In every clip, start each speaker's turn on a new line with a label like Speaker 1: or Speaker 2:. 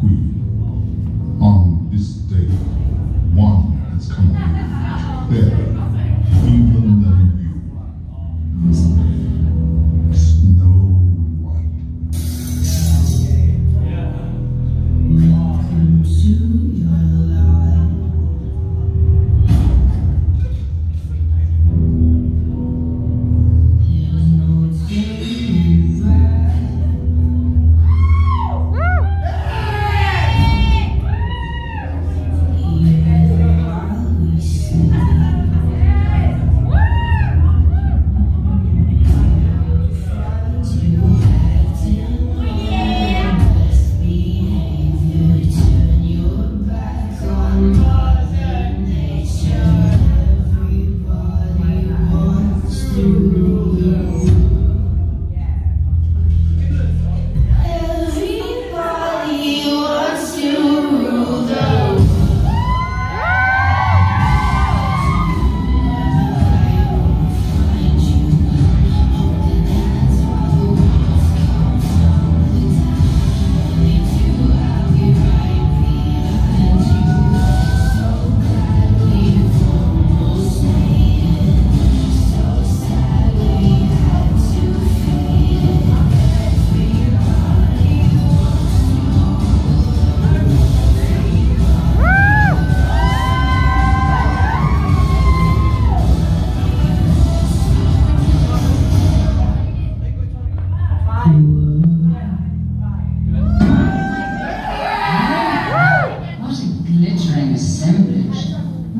Speaker 1: queen, on this day, one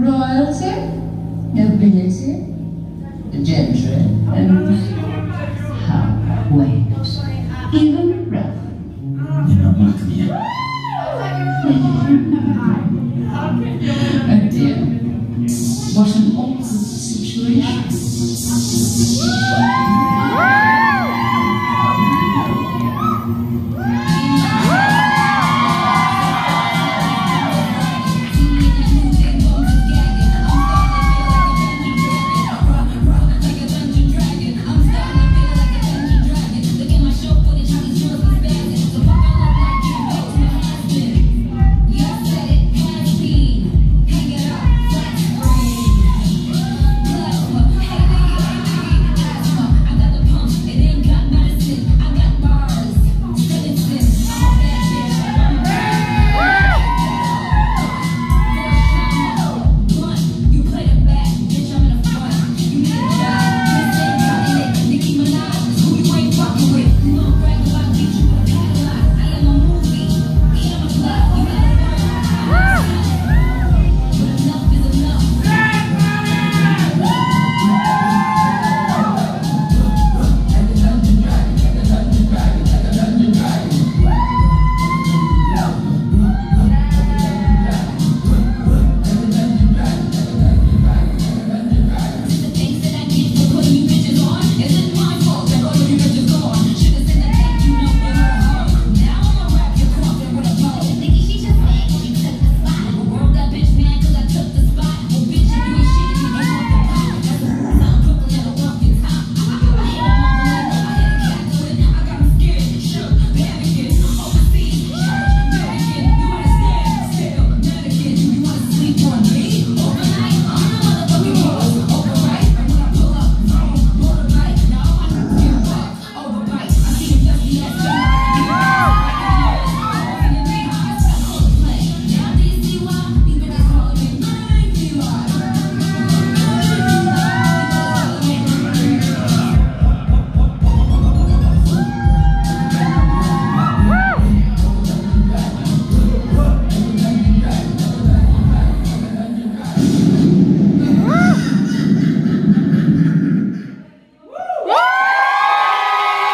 Speaker 2: Royalty, nobility, gentry, and how quaint. Even rough.
Speaker 3: You're not welcome yet.
Speaker 2: Oh dear. What an awkward situation.